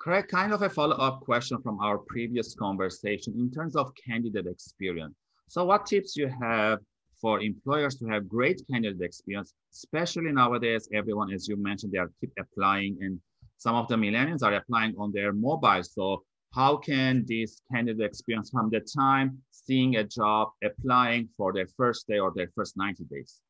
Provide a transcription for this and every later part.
Craig, kind of a follow-up question from our previous conversation in terms of candidate experience. So what tips you have for employers to have great candidate experience, especially nowadays, everyone, as you mentioned, they are keep applying and some of the millennials are applying on their mobile. So how can this candidate experience from the time seeing a job, applying for their first day or their first 90 days?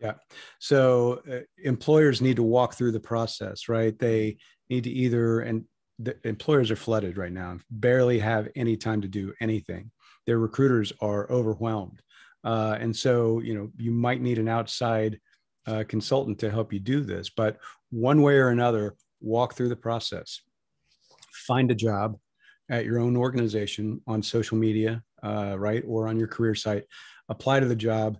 Yeah. So uh, employers need to walk through the process, right? They need to either, and the employers are flooded right now, barely have any time to do anything. Their recruiters are overwhelmed. Uh, and so, you know, you might need an outside uh, consultant to help you do this. But one way or another, walk through the process. Find a job at your own organization on social media, uh, right, or on your career site. Apply to the job.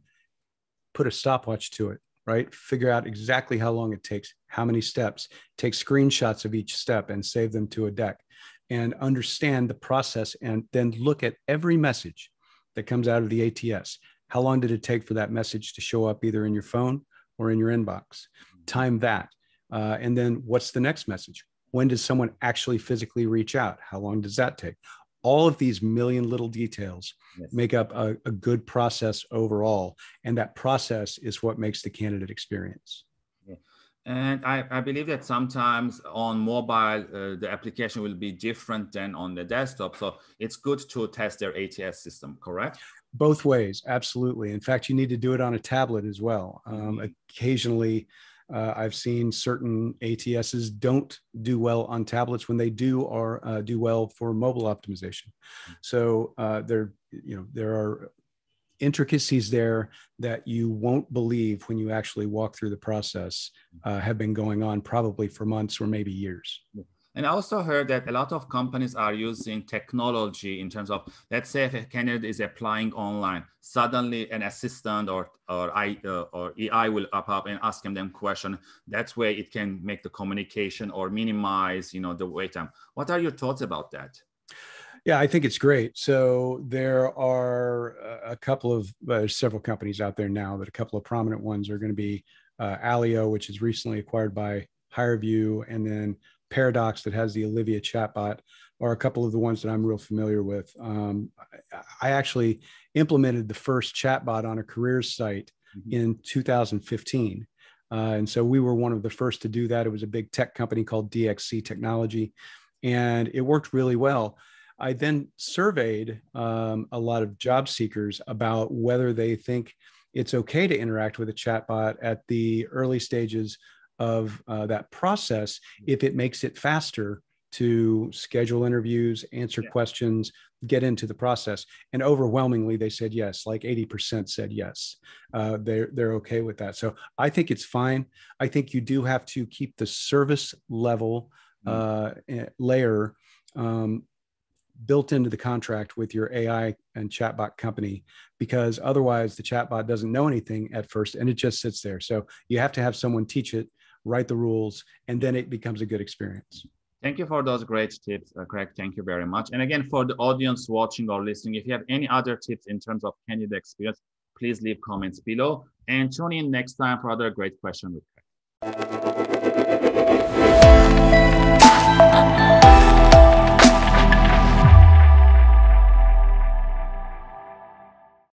Put a stopwatch to it right? Figure out exactly how long it takes, how many steps, take screenshots of each step and save them to a deck and understand the process and then look at every message that comes out of the ATS. How long did it take for that message to show up either in your phone or in your inbox? Time that. Uh, and then what's the next message? When does someone actually physically reach out? How long does that take? all of these million little details yes. make up a, a, good process overall and that process is what makes the candidate experience. And I, I, believe that sometimes on mobile uh, the application will be different than on the desktop. So it's good to test their ats system correct? Both ways absolutely. In fact you need to do it on a tablet as well. Um, mm-hmm. occasionally uh, I've seen certain ATSs don't do well on tablets when they do or uh, do well for mobile optimization. So uh, there, you know, there are intricacies there that you won't believe when you actually walk through the process uh, have been going on probably for months or maybe years. And I also heard that a lot of companies are using technology in terms of, let's say if a candidate is applying online, suddenly an assistant or, or, I, uh, or AI will pop up and ask them question. That way it can make the communication or minimize, you know, the wait time. What are your thoughts about that? Yeah, I think it's great. So there are a couple of uh, several companies out there now that a couple of prominent ones are going to be uh, AllyO, which is recently acquired by HireVue, and then Paradox that has the Olivia chatbot are a couple of the ones that I'm real familiar with. Um, I actually implemented the first chatbot on a careers site mm-hmm. in 2015. Uh, and so we were one of the first to do that. It was a big tech company called DXC Technology, and it worked really well. I then surveyed um, a lot of job seekers about whether they think it's okay to interact with a chatbot at the early stages of uh, that process if it makes it faster to schedule interviews, answer yeah. questions, get into the process. And overwhelmingly, they said yes. Like 80% said yes. Uh, they're, they're okay with that. So I think it's fine. I think you do have to keep the service level mm-hmm. uh, eh, layer um, built into the contract with your AI and chatbot company because otherwise the chatbot doesn't know anything at first and it just sits there. So you have to have someone teach it write the rules, and then it becomes a good experience. Thank you for those great tips, uh, Craig. Thank you very much. And again, for the audience watching or listening, if you have any other tips in terms of candidate experience, please leave comments below and tune in next time for other great question with.